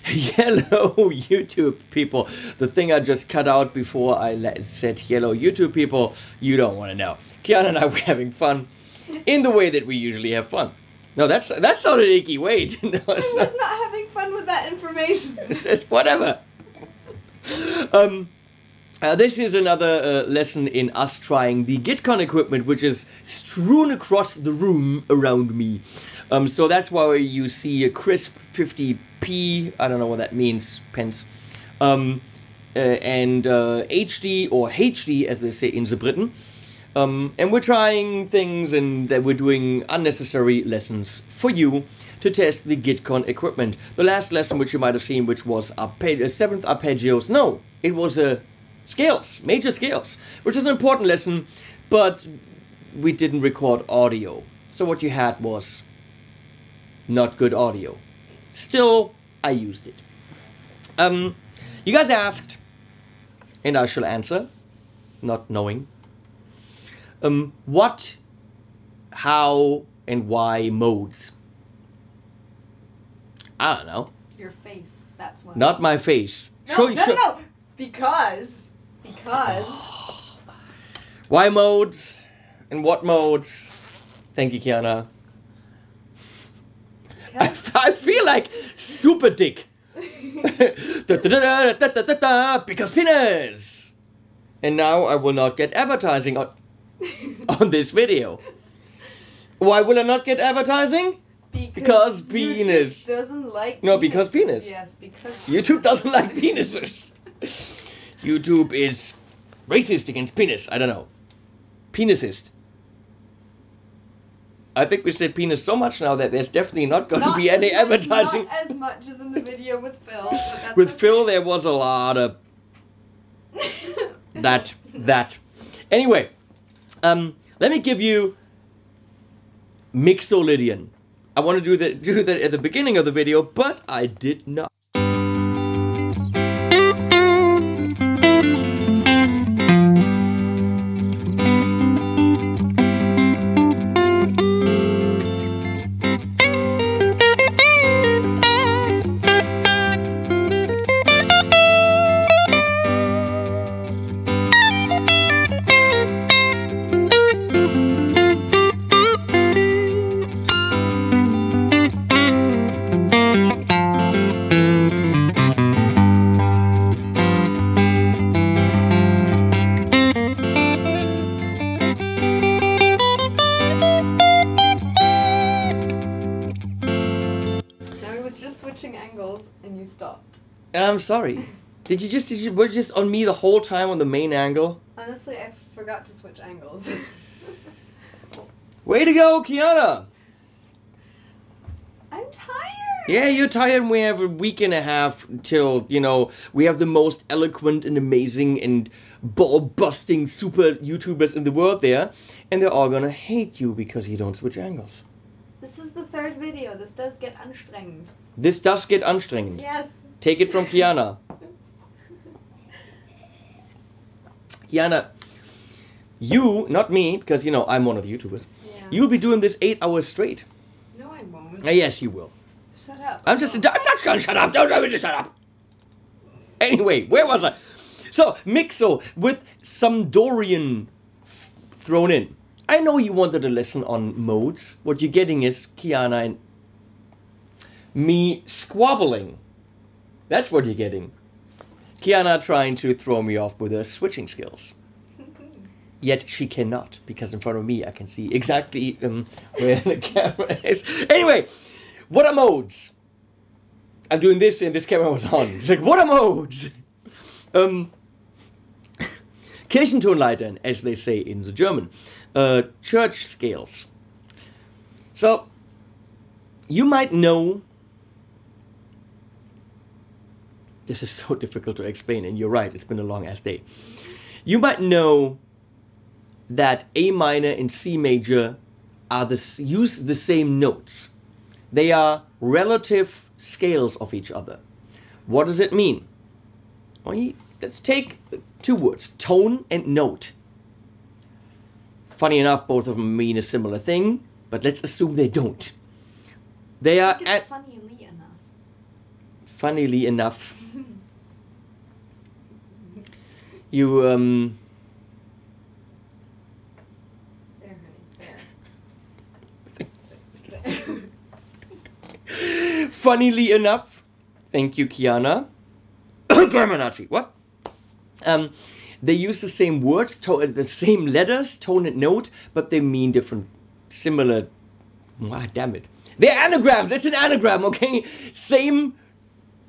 Hello, YouTube people. The thing I just cut out before I said hello, YouTube people, you don't want to know. Kiana and I were having fun in the way that we usually have fun. No, that's that's not an icky. Wait, no, I was not. not having fun with that information. It's whatever. Um, uh, this is another uh, lesson in us trying the GuitCon equipment, which is strewn across the room around me. Um, so that's why you see a crisp 50p. I don't know what that means, pence. Um, uh, and uh, HD or HD, as they say in the Britain. Um, and we're trying things and that we're doing unnecessary lessons for you to test the GuitCon equipment. The last lesson, which you might have seen, which was arpeg- uh, seventh arpeggios. No, it was uh, scales, major scales, which is an important lesson, but we didn't record audio. So what you had was not good audio. Still, I used it. Um, you guys asked, and I shall answer, not knowing. Um, what, how, and why modes? I don't know. Your face. That's what. Not my face. No, Show- no, show- no. Because. Because. Why modes and what modes? Thank you, Kiana. I, I feel like super dick. Da, da, da, because penis. And now I will not get advertising on, on this video. Why will I not get advertising? Because penis! YouTube doesn't like. No, because penis. Yes, because. YouTube doesn't like penises. YouTube is racist against penis. I don't know. Penisist. I think we said penis so much now that there's definitely not going to be any much- advertising. Not as much as in the video with Phil. With. Phil, there was a lot of that. That. Anyway, um, let me give you Mixolydian. I want to do that, do that at the beginning of the video, but I did not. Sorry. Did you just did you were you just on me the whole time on the main angle? Honestly, I forgot to switch angles. Way to go, Kiana! I'm tired. Yeah, you're tired. We have a week and a half till you know we have the most eloquent and amazing and ball busting super YouTubers in the world there, and they're all gonna hate you because you don't switch angles. This is the third video. This does get anstrengend. This does get anstrengend. Yes. Take it from Kiana. Kiana, you, not me, because you know I'm one of the YouTubers. Yeah. You'll be doing this eight hours straight. No, I won't. Uh, yes, you will. Shut up. I'm just. I'm not gonna shut up. Don't tell me to shut up. Anyway, where was I? So Mixo with some Dorian f- thrown in. I know you wanted a lesson on modes. What you're getting is Kiana and me squabbling. That's what you're getting. Kiana trying to throw me off with her switching skills. Yet she cannot, because in front of me I can see exactly um, where the camera is. Anyway, what are modes? I'm doing this and this camera was on. It's like, what are modes? Um, Kirchentonleitern, as they say in the German. Uh, church scales. So, you might know. This is so difficult to explain, and you're right, it's been a long ass day. You might know that A minor and C major are the use the same notes. They are relative scales of each other. What does it mean? Well, you- let's take two words, tone and note. Funny enough, both of them mean a similar thing, but let's assume they don't. They are at funnily enough. funnily enough, you um, There, honey. There. funnily enough, thank you, Kiana. Garmanachi, what? Um, they use the same words, to- the same letters, tone and note, but they mean different, similar. Ah, damn it. They're anagrams. It's an anagram, okay? Same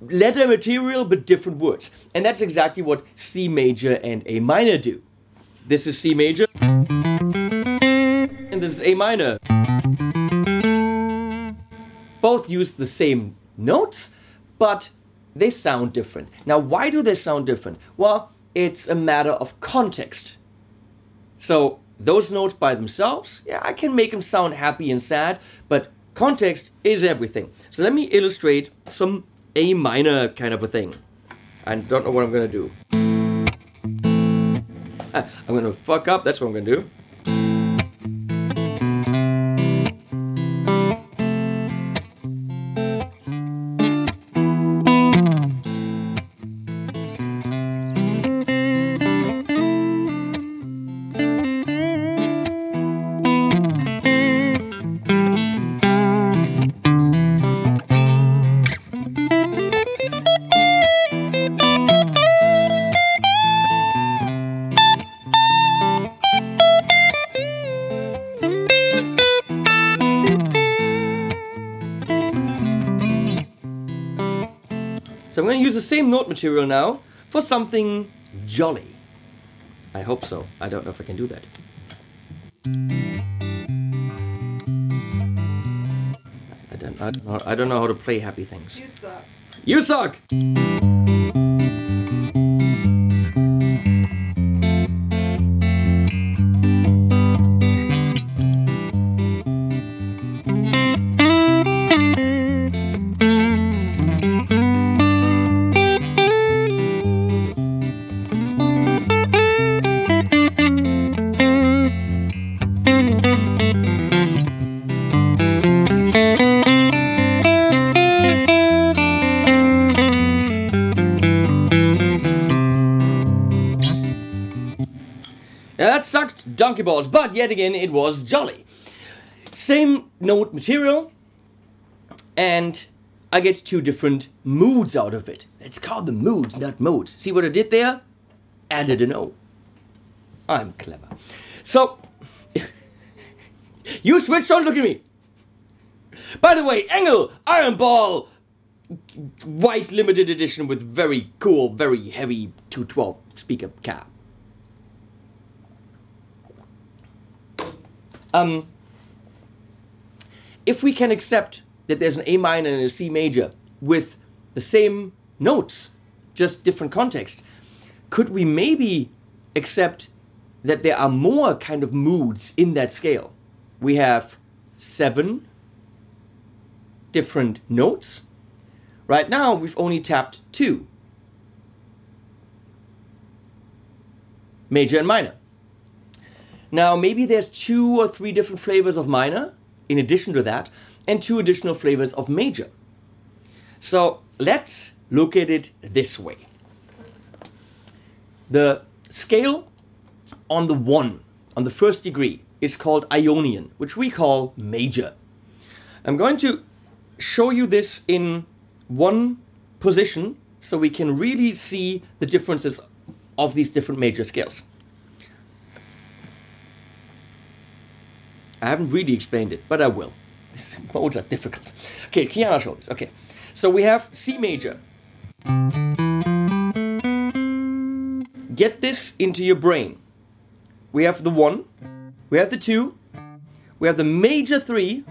letter material, but different words. And that's exactly what C major and A minor do. This is C major, and this is A minor. Both use the same notes, but they sound different. Now, why do they sound different? Well, it's a matter of context. So, those notes by themselves, yeah, I can make them sound happy and sad, but context is everything. So, let me illustrate some A minor kind of a thing. I don't know what I'm gonna do. Ah, I'm gonna fuck up, that's what I'm gonna do. Material now for something jolly. I hope so. I don't know if I can do that. I don't, I don't, know, I don't know how to play happy things. You suck. You suck! Donkey balls, but yet again it was jolly. Same note material, and I get two different moods out of it. It's called the moods, not modes. See what I did there? Added an O. I'm clever. So, you switched, don't look at me. By the way, Engel Iron Ball white limited edition with very cool, very heavy 212 speaker cab. Um, if we can accept that there's an A minor and a C major with the same notes, just different context, could we maybe accept that there are more kind of moods in that scale? We have seven different notes. Right now, we've only tapped two major and minor. Now, maybe there's two or three different flavors of minor in addition to that, and two additional flavors of major. So let's look at it this way. The scale on the one, on the first degree, is called Ionian, which we call major. I'm going to show you this in one position so we can really see the differences of these different major scales. I haven't really explained it, but I will. These modes are difficult. Okay, show this. Okay, so we have C major. Get this into your brain. We have the one, we have the two, we have the major three.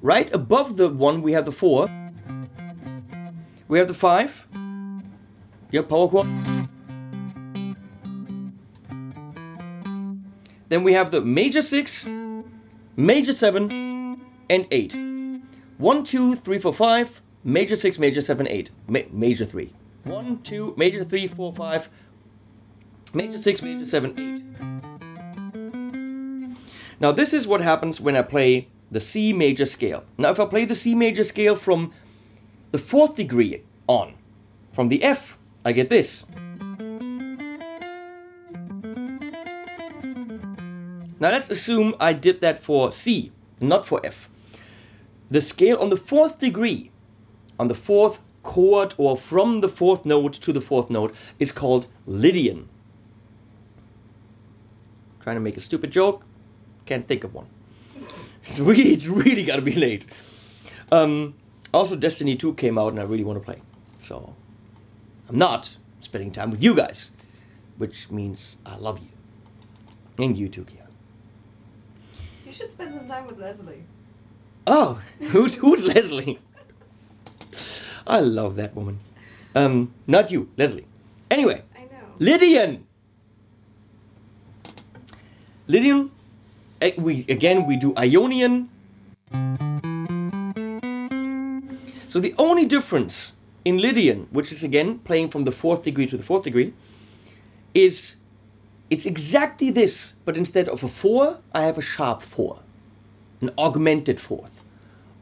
Right above the one, we have the four. We have the five. Your power chord. Then we have the major six, major 7, and 8. 1, 2, 3, 4, 5, major 6, major 7, 8. Ma- major 3. 1, 2, major 3, 4, 5, major 6, major 7, 8. Now, this is what happens when I play the C major scale. Now, if I play the C major scale from the fourth degree on. From the F, I get this. Now let's assume I did that for C, not for F. The scale on the fourth degree, on the fourth chord or from the fourth note to the fourth note is called Lydian. Trying to make a stupid joke, can't think of one. It's really, it's really gotta be late. Um, also, Destiny 2 came out and I really want to play. So, I'm not spending time with you guys, which means I love you. And you too, Kia. You should spend some time with Leslie. Oh, who's who's Leslie? I love that woman. Um, not you, Leslie. Anyway, I know. Lydian. Lydian. eh, We again we do Ionian. So the only difference in Lydian, which is again playing from the fourth degree to the fourth degree, is it's exactly this, but instead of a four, I have a sharp four, an augmented fourth,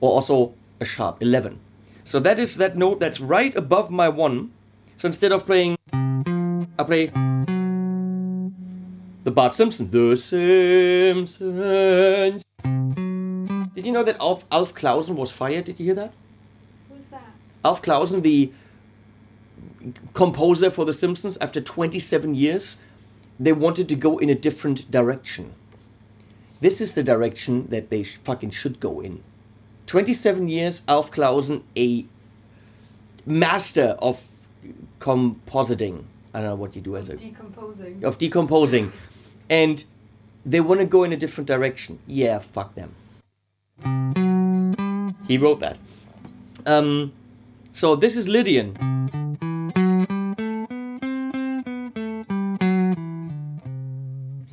or also a sharp eleven. So that is that note that's right above my one. So instead of playing, I play the Bart Simpson. The Simpsons. Did you know that Alf, Alf Clausen was fired? Did you hear that? Who's that? Alf Clausen, the composer for The Simpsons, after 27 years, they wanted to go in a different direction. This is the direction that they sh- fucking should go in. 27 years, Alf Clausen, a master of compositing. I don't know what you do as a Decomposing. of decomposing, and they want to go in a different direction. Yeah, fuck them. He wrote that. Um, so this is Lydian.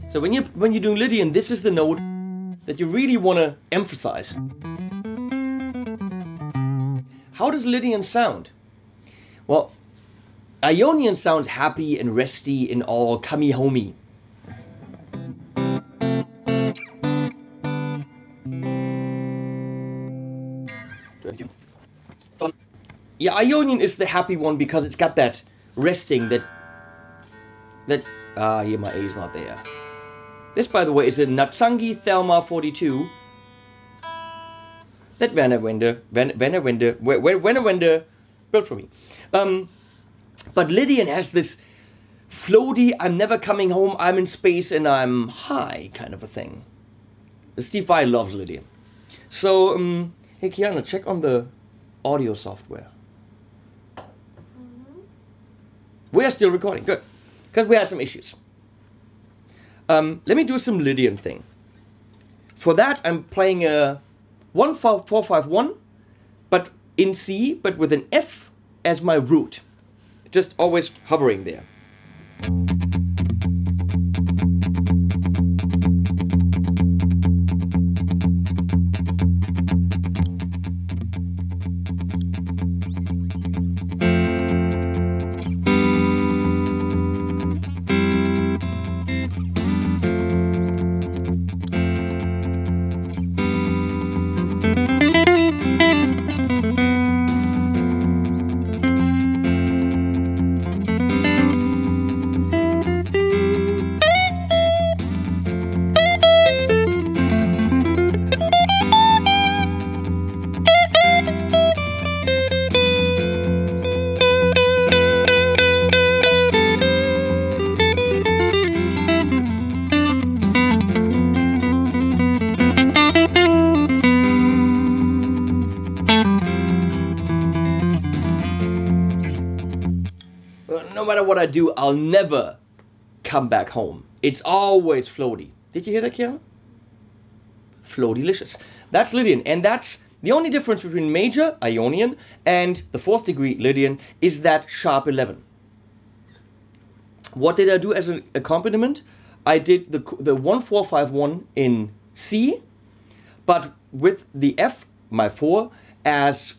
So when you when you're doing Lydian, this is the note that you really want to emphasize. How does Lydian sound? Well, Ionian sounds happy and resty and all kami homey. Yeah, Ionian is the happy one because it's got that resting that that ah here my A is not there. This by the way is a Nazangi Thelma 42 that Werner Wender Werner Werner Wender Werner Wender built for me. Um, but Lydian has this floaty, I'm never coming home, I'm in space and I'm high kind of a thing. Steve Vai loves Lydian. So, um, hey Kiana, check on the audio software. We are still recording, good. Because we had some issues. Um, let me do some Lydian thing. For that, I'm playing a 1451, but in C, but with an F as my root just always hovering there. I do, I'll never come back home. It's always floaty. Did you hear that, Kiara? Floatylicious. That's Lydian, and that's the only difference between major Ionian and the fourth degree Lydian is that sharp 11. What did I do as an accompaniment? I did the the 1451 in C, but with the F, my 4, as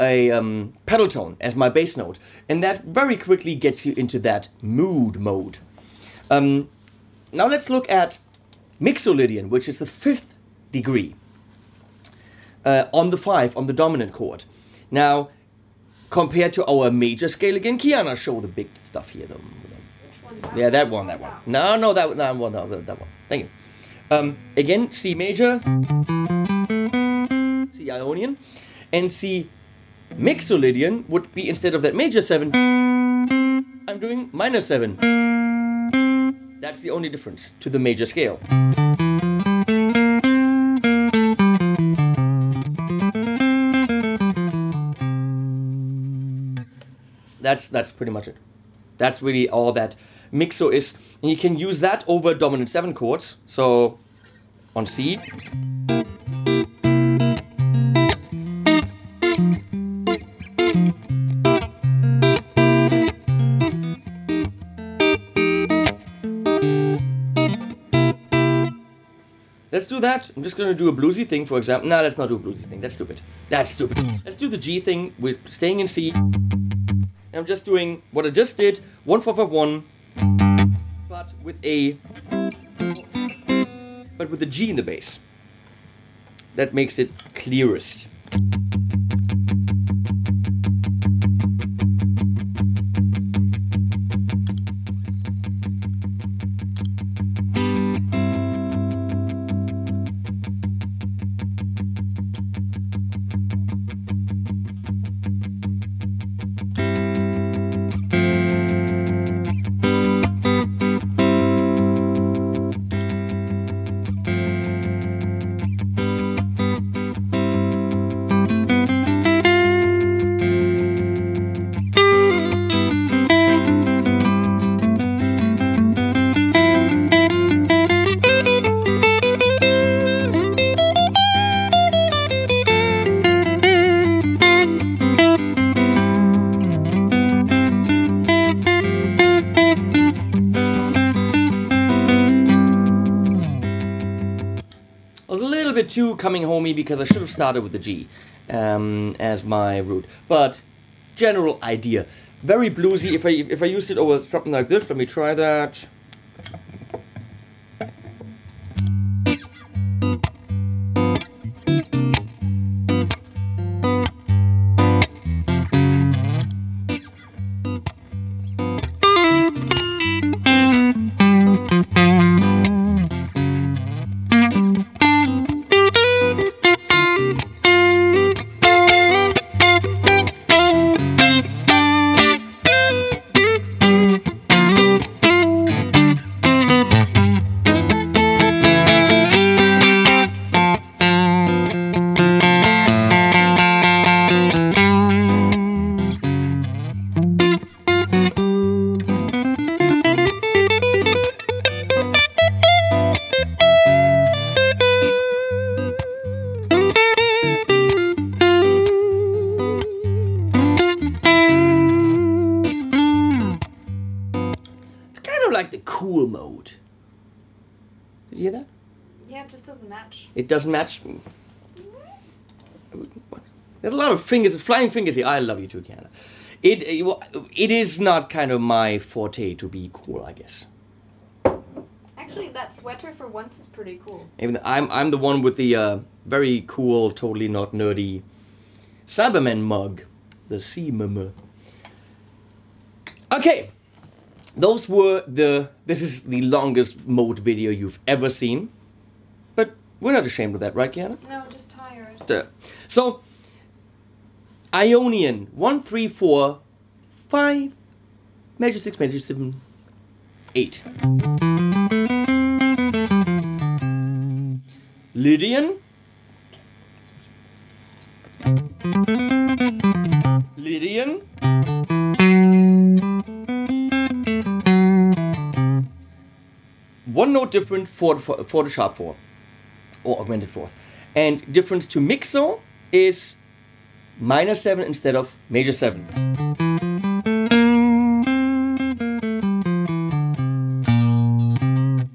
a um, pedal tone, as my bass note. And that very quickly gets you into that mood mode. Um, now let's look at Mixolydian, which is the fifth degree uh, on the 5, on the dominant chord. Now, compared to our major scale again. Kiana, show the big stuff here. though. Yeah, that one, that one. No, no, that, that one, no, that one. Thank you. Um, again, C major, C Ionian, and C Mixolydian would be instead of that major seven, I'm doing minor seven. That's the only difference to the major scale. That's that's pretty much it. That's really all that mixo is. And you can use that over dominant 7 chords. So on C. Let's do that. I'm just gonna do a bluesy thing, for example. No, let's not do a bluesy thing. That's stupid. That's stupid. Let's do the G thing with staying in C. I'm just doing what I just did, one four five one, but with a but with a G in the bass. That makes it clearest. Too coming homey because I should have started with the G um, as my root. But general idea, very bluesy. If I if I used it over something like this, let me try that. Did you hear that? Yeah, it just doesn't match. It doesn't match. There's a lot of fingers, flying fingers here. I love you too, Canada. It, it is not kind of my forte to be cool, I guess. Actually, that sweater for once is pretty cool. Even I'm I'm the one with the uh, very cool, totally not nerdy Cyberman mug, the CMM. Okay, those were the. This is the longest mode video you've ever seen, but we're not ashamed of that, right, Kiana? No, just tired. So, Ionian one, three, four, five, major six, major seven, eight. Lydian. Lydian. One note different for, for, for the sharp four or augmented fourth. And difference to mixo is minor 7 instead of major 7.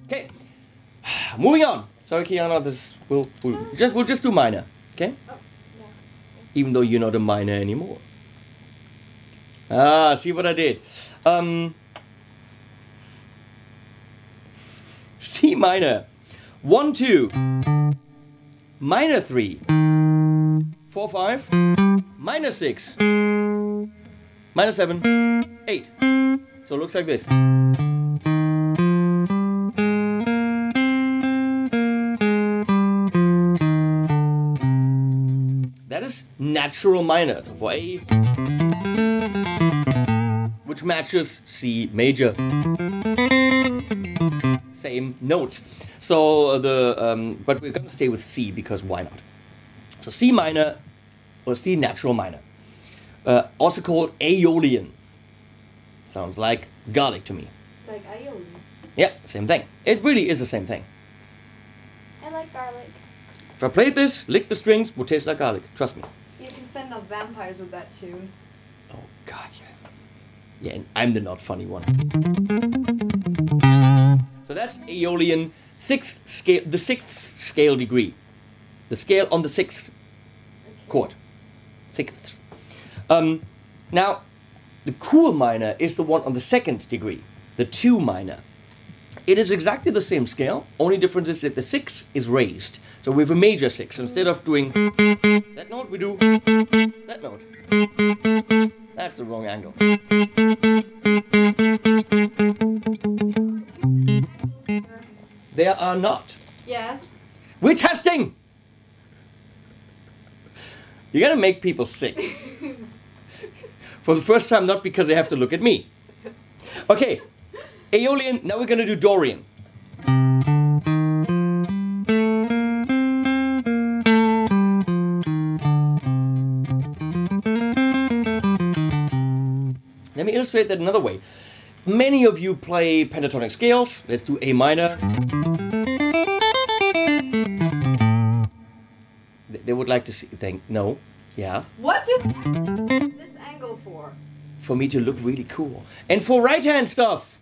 Okay, moving on. Sorry, Kiana, this we'll, we'll just we'll just do minor. Okay, Oh, yeah. even though you're not a minor anymore. Ah, see what I did. Um, C minor, one two, minor three, four five, minor six, minor 7, 8. So it looks like this. That is natural minor. So for A, which matches C major. Same notes. So uh, the um, but we're gonna stay with C because why not? So C minor or C natural minor, uh, also called Aeolian. Sounds like garlic to me. Like Aeolian. Yeah, same thing. It really is the same thing. I like garlic. If I played this, lick the strings, would taste like garlic. Trust me. You can fend off vampires with that tune. Oh God, yeah. Yeah, and I'm the not funny one. So that's Aeolian sixth scale, the sixth scale degree, the scale on the sixth chord, sixth. Um, now, the cool minor is the one on the second degree, the two minor. It is exactly the same scale. Only difference is that the six is raised. So we have a major six. So instead of doing that note, we do that note. That's the wrong angle. There are not. Yes. We're testing. You're gonna make people sick. For the first time, not because they have to look at me. Okay, Aeolian. Now we're gonna do Dorian. Let me illustrate that another way. Many of you play pentatonic scales. Let's do A minor. They would like to see. Think no, yeah, What do they actually have this angle for? for me to look really cool, and for right hand stuff.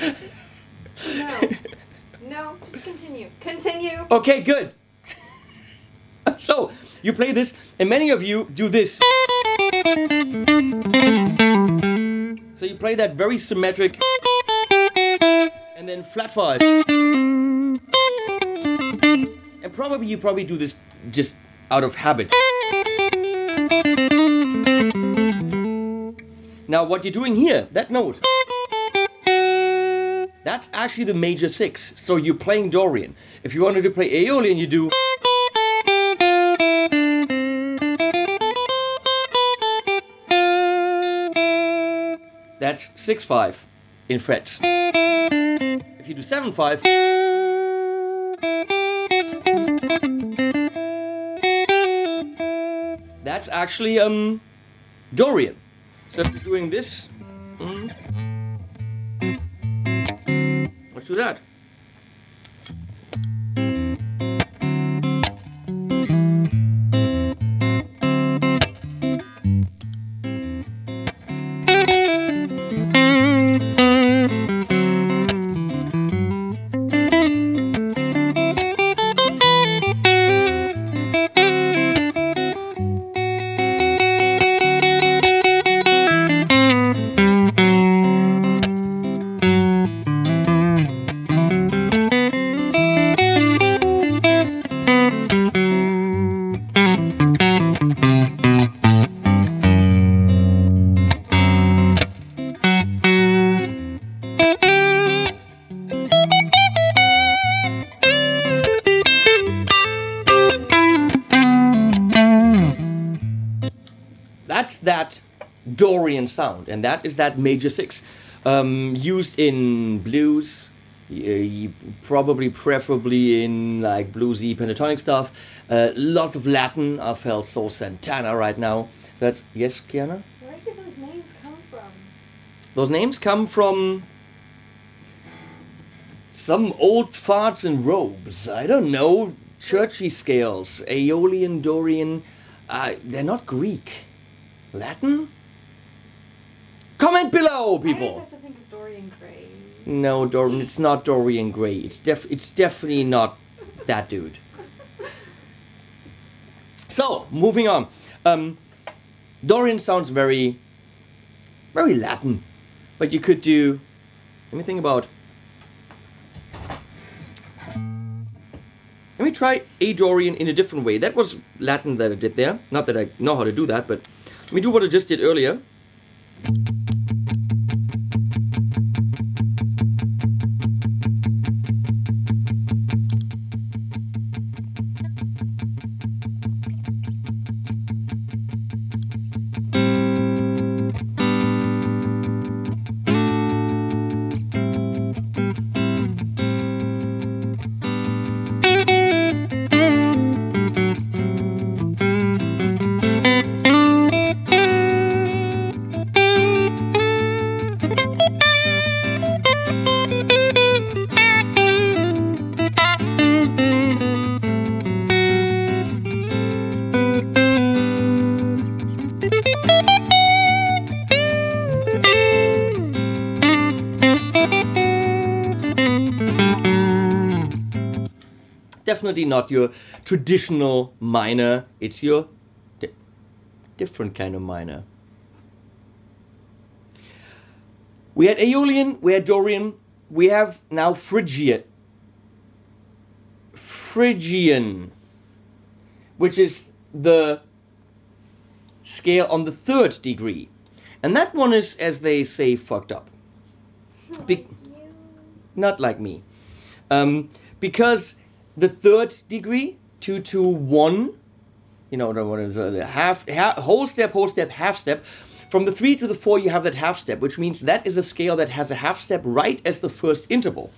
No. no, just continue. Continue. Okay, good. so you play this, and many of you do this. So you play that very symmetric, and then flat five. And probably you probably do this just out of habit. Now what you're doing here, that note. That's actually the major six. So you're playing Dorian. If you wanted to play Aeolian, you do. That's six five in frets. If you do seven five. That's actually um Dorian. So if you're doing this. mm, Let's do that. Dorian sound, and that is that major six, um, used in blues, y- probably preferably in like bluesy pentatonic stuff. Uh, lots of Latin. I felt so Santana right now. So that's yes, Kiana. Where do those names come from? Those names come from some old farts in robes. I don't know. Churchy scales, Aeolian, Dorian. Uh, they're not Greek. Latin? Comment below, I always people. have to think of Dorian Gray. No, Dorian. It's not Dorian Gray. It's def. It's definitely not that dude. So moving on. Um, Dorian sounds very, very Latin, but you could do. Let me think about. Let me try A Dorian in a different way. That was Latin that I did there. Not that I know how to do that, but let me do what I just did earlier. Definitely not your traditional minor. It's your di- different kind of minor. We had Aeolian, we had Dorian, we have now Phrygian. Phrygian, which is the scale on the third degree. And that one is, as they say, fucked up. Be- not like me. Um, because the third degree, two to one, you know, one is uh, the half, half, whole step, whole step, half step. From the three to the four, you have that half step, which means that is a scale that has a half step right as the first interval.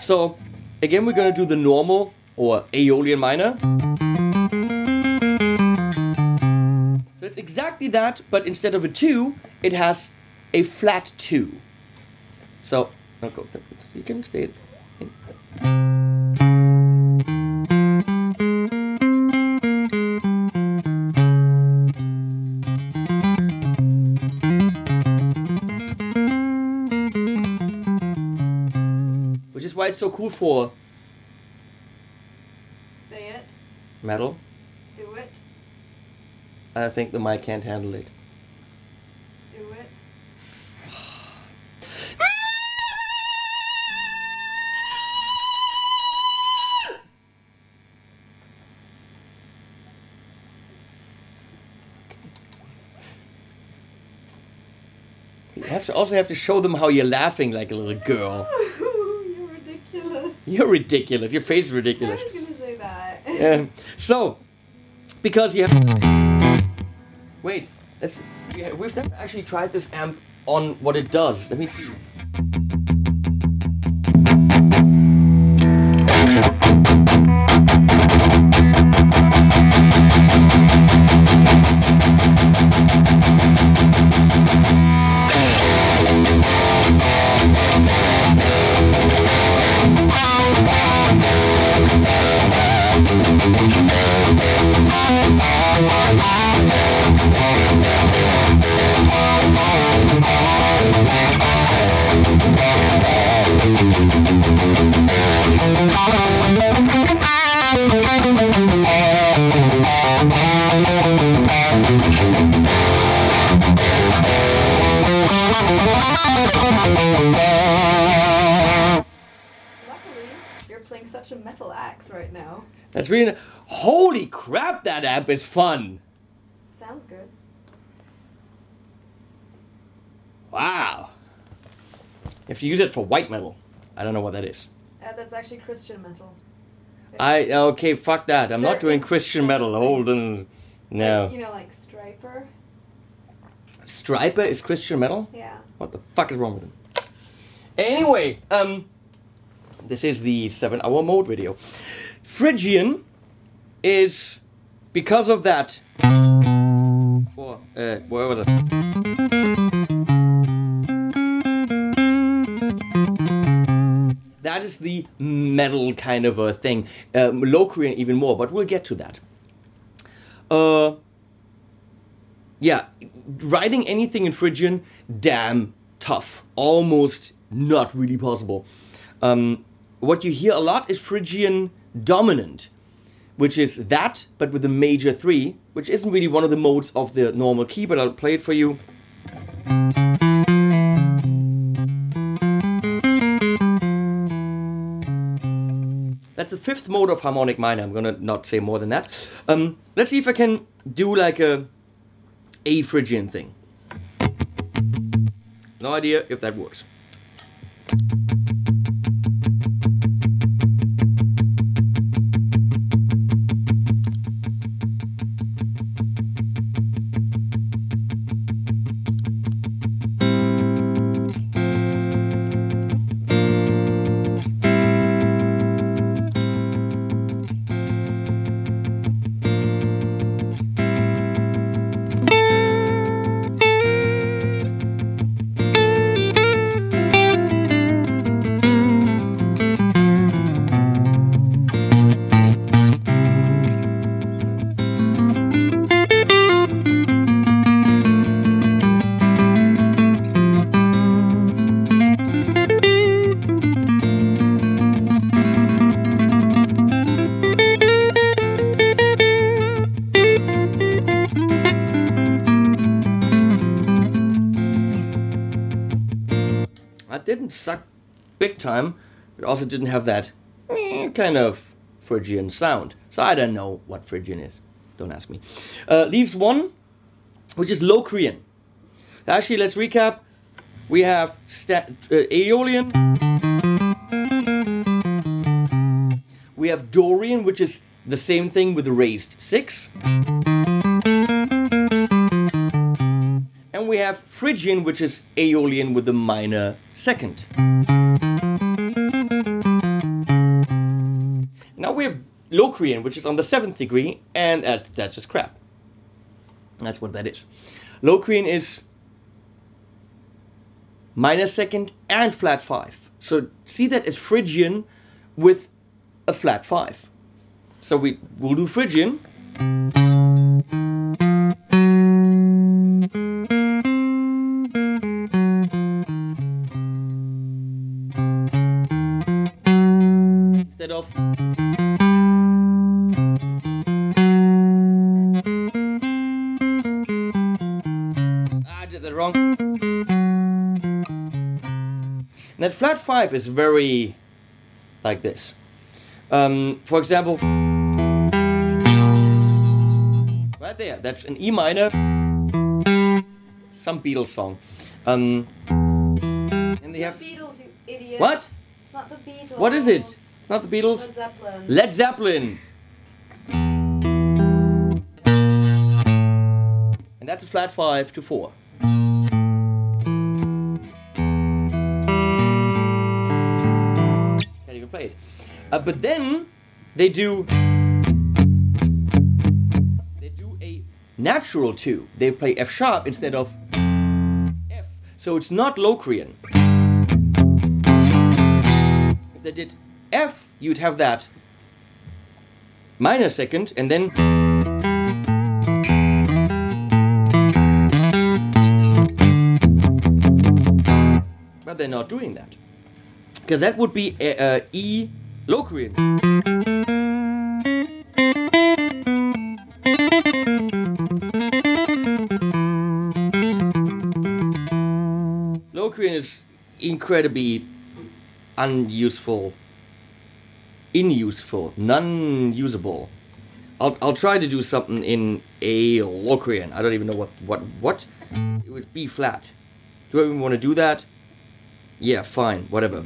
So, again, we're going to do the normal or Aeolian minor. So it's exactly that, but instead of a two, it has a flat two. So, no, go, you can stay. Which is why it's so cool for Say it. metal. Do it. I think the mic can't handle it. Do it. You have to also have to show them how you're laughing like a little girl. You're ridiculous. Your face is I ridiculous. was gonna say that. Um, so, because you have. Wait, let's. We've never actually tried this amp on what it does. Let me see. Crap, that amp is fun! Sounds good. Wow. If you use it for white metal. I don't know what that is. Uh, that's actually Christian metal. I okay, fuck that. I'm not doing Christian metal. Hold on. No. You know, like Stryper. Stryper is Christian metal? Yeah. What the fuck is wrong with him? Anyway, um, this is the seven-hour mode video. Phrygian is because of that. Or uh, where was it? That is the metal kind of a thing. Um, Locrian even more, but we'll get to that. Uh, yeah, writing anything in Phrygian, damn tough. Almost not really possible. Um, what you hear a lot is Phrygian dominant, which is that, but with a major three, which isn't really one of the modes of the normal key, but I'll play it for you. That's the fifth mode of harmonic minor. I'm gonna not say more than that. Um, let's see if I can do like a a Phrygian thing. No idea if that works. Didn't suck big time. It also didn't have that eh, kind of Phrygian sound. So I don't know what Phrygian is. Don't ask me. Uh, leaves one, which is Locrian. Actually, let's recap. We have sta- uh, Aeolian. We have Dorian, which is the same thing with raised six. And we have Phrygian, which is Aeolian with the minor second. Now we have Locrian, which is on the seventh degree, and that, that's just crap. That's what that is. Locrian is minor second and flat five. So see that as Phrygian with a flat five. So we will do Phrygian. Five is very like this. Um, for example, right there, that's an E minor, some Beatles song. Um, and they have Beatles, idiot. What? It's not the Beatles. what is it? It's not the Beatles. Led Zeppelin. Led Zeppelin. And that's a flat five to four. Uh, but then they do they do a natural two. They play F sharp instead of F. So it's not Locrian. If they did F, you'd have that minor second, and then but they're not doing that because that would be uh, uh, E Locrian. Locrian is incredibly unuseful, inuseful, non-usable. I'll, I'll try to do something in A Locrian. I don't even know what what what. It was B flat. Do I even want to do that? Yeah, fine, whatever.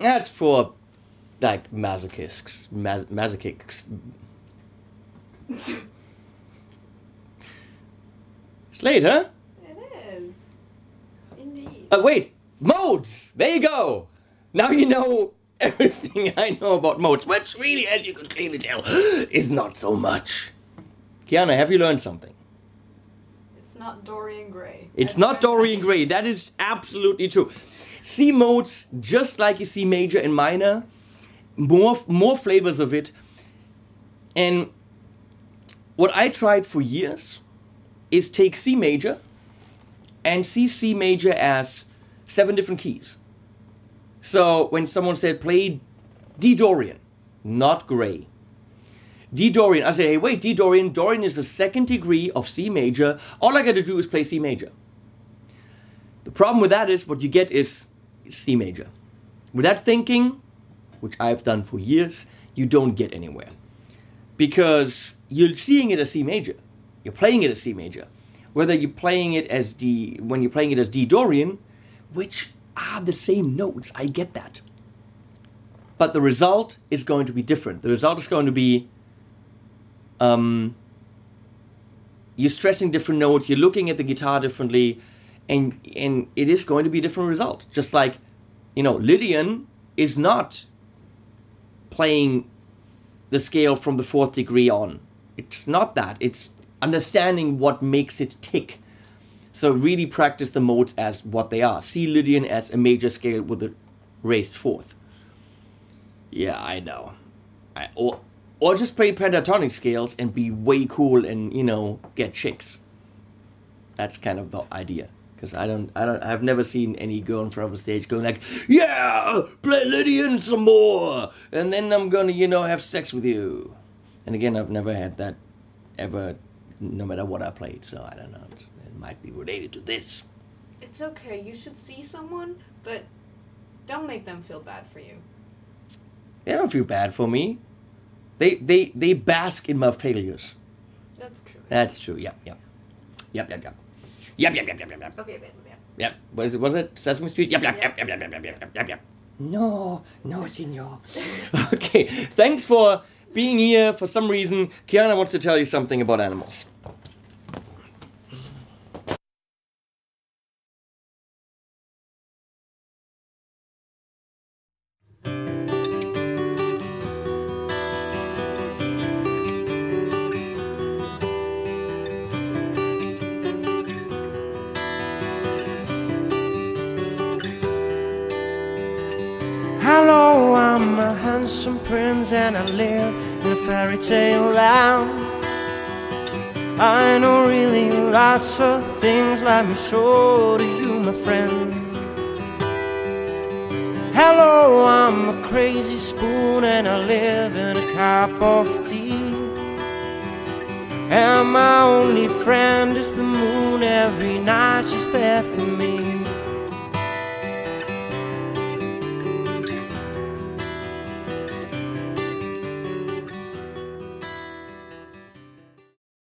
For like masochists, mas- masochists. Slade, huh? It is. Indeed. Uh, wait, modes. There you go. Now you know everything I know about modes, which really, as you could clearly tell, is not so much. Kiana, have you learned something? It's not Dorian Gray. It's not Dorian. Gray. That is absolutely true. C modes, just like you see major and minor, more more flavors of it. And what I tried for years is take C major and see C major as seven different keys. So when someone said play D Dorian, not Gray. D Dorian, I say, hey, wait, D Dorian, Dorian is the second degree of C major. All I gotta do is play C major. The problem with that is what you get is C major. With that thinking, which I've done for years, you don't get anywhere. Because you're seeing it as C major. You're playing it as C major. Whether you're playing it as D, when you're playing it as D Dorian, which are the same notes, I get that. But the result is going to be different. The result is going to be um, you're stressing different notes, you're looking at the guitar differently, and and it is going to be a different result. Just like, you know, Lydian is not playing the scale from the fourth degree on. It's not that. It's understanding what makes it tick. So really practice the modes as what they are. See Lydian as a major scale with a raised fourth. Yeah, I know. I, or or just play pentatonic scales and be way cool and you know get chicks. That's kind of the idea. Because I don't, I don't, I've never seen any girl in front of a stage going like, "Yeah, play Lydian some more, and then I'm gonna, you know, have sex with you." And again, I've never had that ever, no matter what I played. So I don't know. It might be related to this. It's okay. You should see someone, but don't make them feel bad for you. They don't feel bad for me. They, they, they bask in my failures. That's true. That's true. Yep, yep, yep, yep, yep, yep, yep, yep, yep, yep, yep. Okay, wait, wait. Yep. Was it was it Sesame Street? Yep, yep, yep, yep, yep, yep, yep, yep, yep, yep. No, no, senor. okay. Thanks for being here. For some reason, Kiana wants to tell you something about animals. Prince and I live in a fairy tale land. I know really lots of things, let me show to you, my friend. Hello, I'm a crazy spoon and I live in a cup of tea. And my only friend is the moon, every night she's there for me.